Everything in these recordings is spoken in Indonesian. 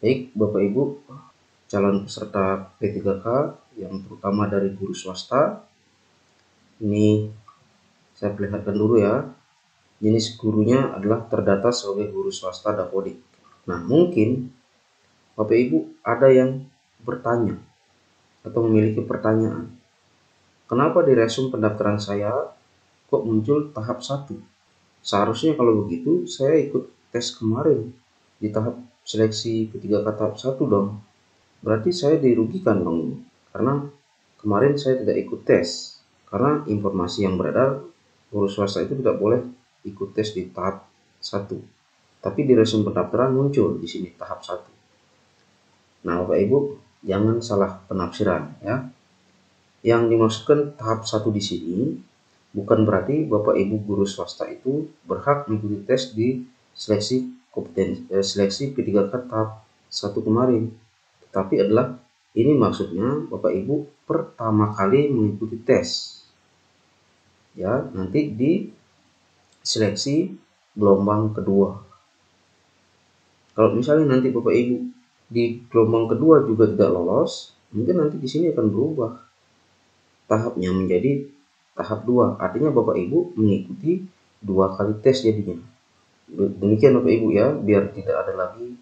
Baik, Bapak Ibu, calon peserta P3K yang terutama dari guru swasta. Ini saya perlihatkan dulu ya. Jenis gurunya adalah terdata sebagai guru swasta Dapodik. Nah, mungkin Bapak Ibu ada yang bertanya atau memiliki pertanyaan. Kenapa di resume pendaftaran saya kok muncul tahap 1? Seharusnya kalau begitu saya ikut tes kemarin di tahap seleksi ketiga kata satu dong. Berarti saya dirugikan dong karena kemarin saya tidak ikut tes karena informasi yang beredar guru swasta itu tidak boleh ikut tes di tahap satu. Tapi di resume pendaftaran muncul di sini tahap satu. Nah, Bapak Ibu, jangan salah penafsiran ya. Yang dimaksudkan tahap satu di sini bukan berarti Bapak Ibu guru swasta itu berhak mengikuti tes di seleksi kompetensi eh, seleksi P3K tahap satu kemarin. Tetapi adalah ini maksudnya Bapak Ibu pertama kali mengikuti tes. Ya, nanti di seleksi gelombang kedua. Kalau misalnya nanti Bapak Ibu di gelombang kedua juga tidak lolos, mungkin nanti di sini akan berubah tahapnya menjadi tahap dua. Artinya Bapak Ibu mengikuti dua kali tes jadinya. Demikian Bapak Ibu ya, biar tidak ada lagi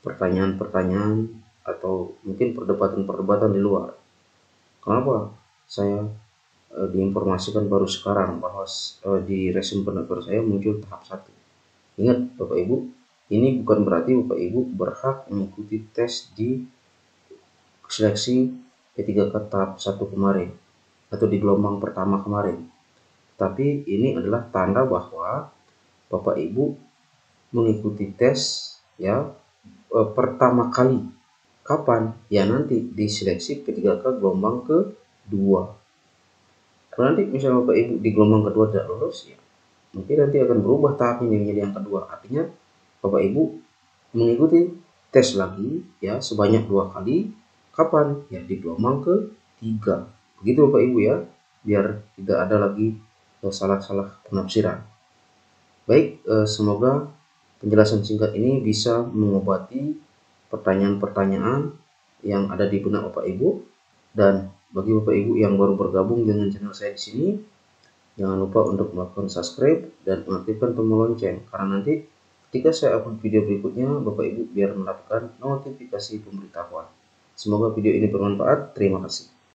pertanyaan-pertanyaan atau mungkin perdebatan-perdebatan di luar. Kenapa saya e, diinformasikan baru sekarang bahwa e, di resume pendaftar saya muncul tahap satu. Ingat Bapak Ibu, ini bukan berarti Bapak Ibu berhak mengikuti tes di seleksi P3K tahap satu kemarin atau di gelombang pertama kemarin. Tapi ini adalah tanda bahwa Bapak Ibu mengikuti tes ya e, pertama kali. Kapan? Ya nanti di seleksi P3K gelombang kedua. Kalau nanti misalnya Bapak Ibu di gelombang kedua tidak lulus ya mungkin nanti akan berubah tahap ini menjadi yang kedua. Artinya Bapak Ibu mengikuti tes lagi ya sebanyak dua kali. Kapan? Ya di gelombang ketiga. Begitu Bapak Ibu ya, biar tidak ada lagi salah-salah penafsiran. Baik, eh, semoga penjelasan singkat ini bisa mengobati pertanyaan-pertanyaan yang ada di benak Bapak Ibu dan bagi Bapak Ibu yang baru bergabung dengan channel saya di sini, jangan lupa untuk melakukan subscribe dan mengaktifkan tombol lonceng karena nanti ketika saya upload video berikutnya, Bapak Ibu biar mendapatkan notifikasi pemberitahuan. Semoga video ini bermanfaat. Terima kasih.